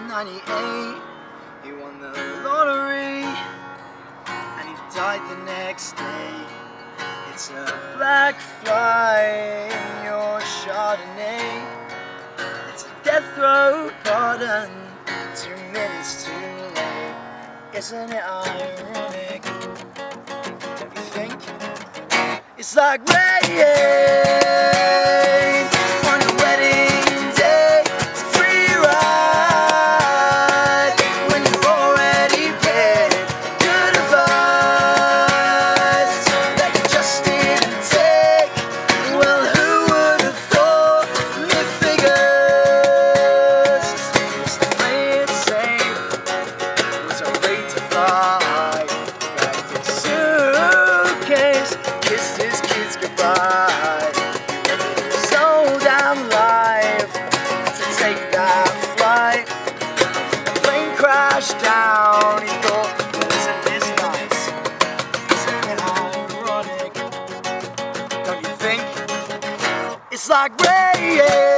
98, he won the lottery, and he died the next day. It's a black fly in your Chardonnay. It's a death row pardon, two minutes too late. Isn't it ironic? Don't you think? It's like rain whole damn life to take that flight. The plane crashed down. He thought, isn't this nice? Isn't it ironic? Don't you think? It's like rain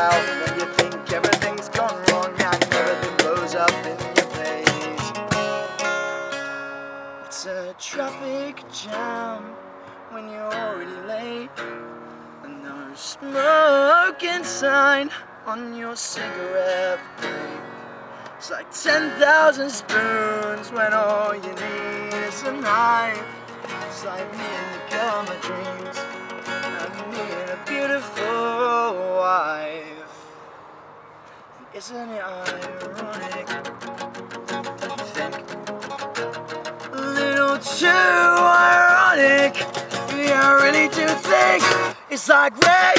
helping out when you think everything's gone wrong and everything blows up in your face. It's a traffic jam when you're already late. And no smoking sign on your cigarette break. It's like 10,000 spoons when all you need is a knife. It's like me and the girl my dreams. Isn't it ironic? You think? A little too ironic. Yeah, I really do think it's like rain